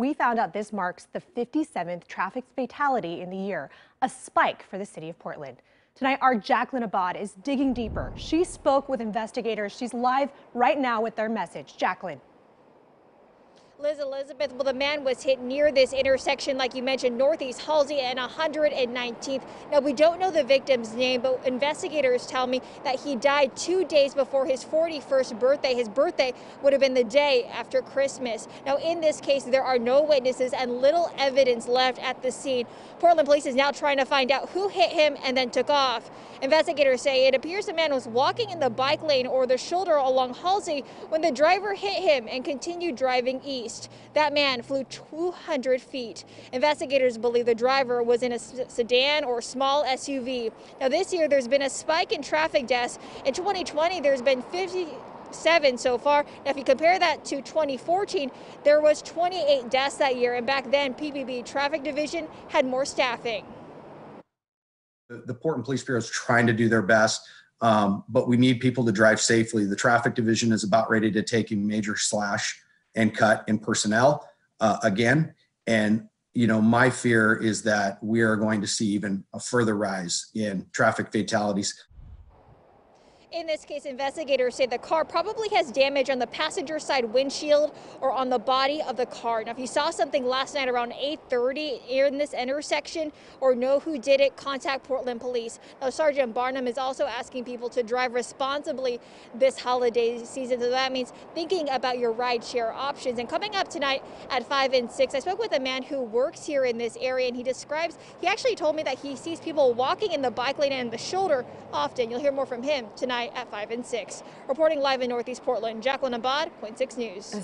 We found out this marks the 57th traffic fatality in the year, a spike for the city of Portland. Tonight, our Jacqueline Abad is digging deeper. She spoke with investigators. She's live right now with their message. Jacqueline. Liz Elizabeth, well, the man was hit near this intersection, like you mentioned, Northeast Halsey and 119th. Now, we don't know the victim's name, but investigators tell me that he died two days before his 41st birthday. His birthday would have been the day after Christmas. Now, in this case, there are no witnesses and little evidence left at the scene. Portland police is now trying to find out who hit him and then took off. Investigators say it appears the man was walking in the bike lane or the shoulder along Halsey when the driver hit him and continued driving east east. That man flew 200 feet. Investigators believe the driver was in a sedan or small SUV. Now, this year, there's been a spike in traffic deaths. In 2020, there's been 50 seven so far. Now, if you compare that to 2014, there was 28 deaths that year, and back then, PPB Traffic Division had more staffing. The, Portland Police Bureau is trying to do their best, um, but we need people to drive safely. The Traffic Division is about ready to take a major slash and cut in personnel uh, again. And you know, my fear is that we are going to see even a further rise in traffic fatalities in this case, investigators say the car probably has damage on the passenger side windshield or on the body of the car. Now, if you saw something last night around 8:30 in this intersection or know who did it, contact Portland Police. Now, Sergeant Barnum is also asking people to drive responsibly this holiday season. So that means thinking about your rideshare options. And coming up tonight at 5 and 6, I spoke with a man who works here in this area, and he describes, he actually told me that he sees people walking in the bike lane and the shoulder often. You'll hear more from him tonight tonight at 5 and 6. Reporting live in Northeast Portland, Jacqueline Abad, KOIN 6 News.